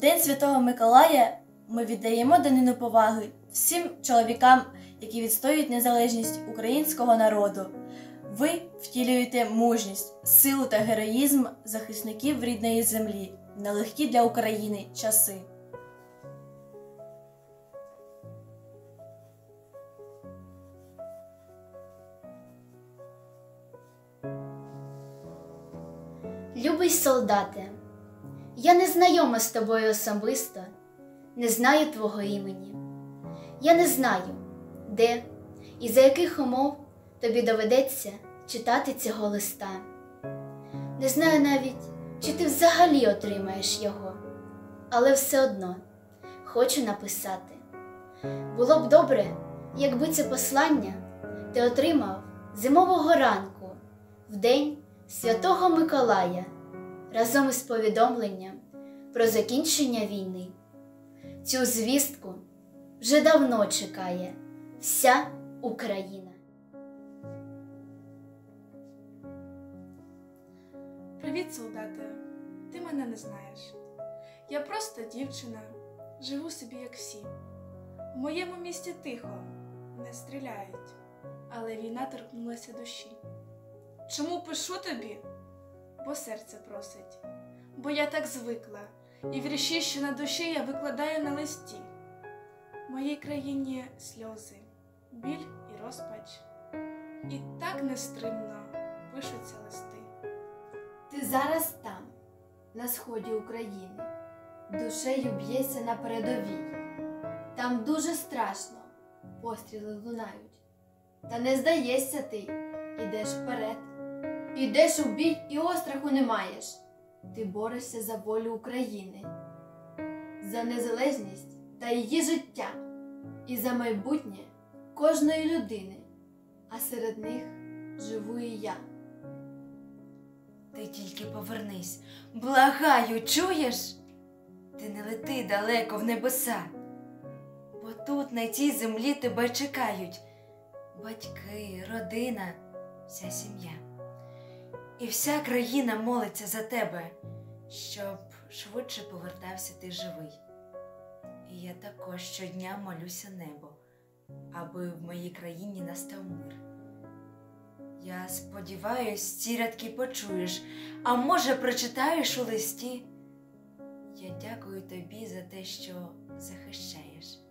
День Святого Миколая ми віддаємо данину поваги всім чоловікам, які відстоюють незалежність українського народу. Ви втілюєте мужність, силу та героїзм захисників рідної землі нелегкі для України часи. Любий солдате, я не знайома з тобою особисто, не знаю твого імені. Я не знаю, де і за яких умов тобі доведеться читати цього листа. Не знаю навіть, чи ти взагалі отримаєш його, але все одно хочу написати. Було б добре, якби це послання ти отримав зимового ранку в день Святого Миколая разом із повідомленням про закінчення війни. Цю звістку вже давно чекає вся Україна. Привіт, солдате. Ти мене не знаєш. Я просто дівчина, живу собі, як всі. В моєму місті тихо, не стріляють, але війна торкнулася душі. Чому пишу тобі? Бо серце просить, бо я так звикла, і вірші, що на душі я викладаю на листі. Моїй країні сльози, біль і розпач, і так нестримно пишуться листи. Ти зараз там, на сході України, душею б'єшся на передовій. Там дуже страшно, постріли лунають. Та не здаєшся ти, ідеш вперед. Ідеш у бій і остраху не маєш. Ти борешся за волю України, за незалежність та її життя, і за майбутнє кожної людини, а серед них живу і я. Ти тільки повернись, благаю, чуєш? Ти не лети далеко в небеса, бо тут, на цій землі, тебе чекають батьки, родина, вся сім'я. І вся країна молиться за тебе, щоб швидше повертався ти живий. І я також щодня молюся небо, аби в моїй країні настав мир. Я сподіваюсь, ці рядки почуєш, а може, прочитаєш у листі. Я дякую тобі за те, що захищаєш.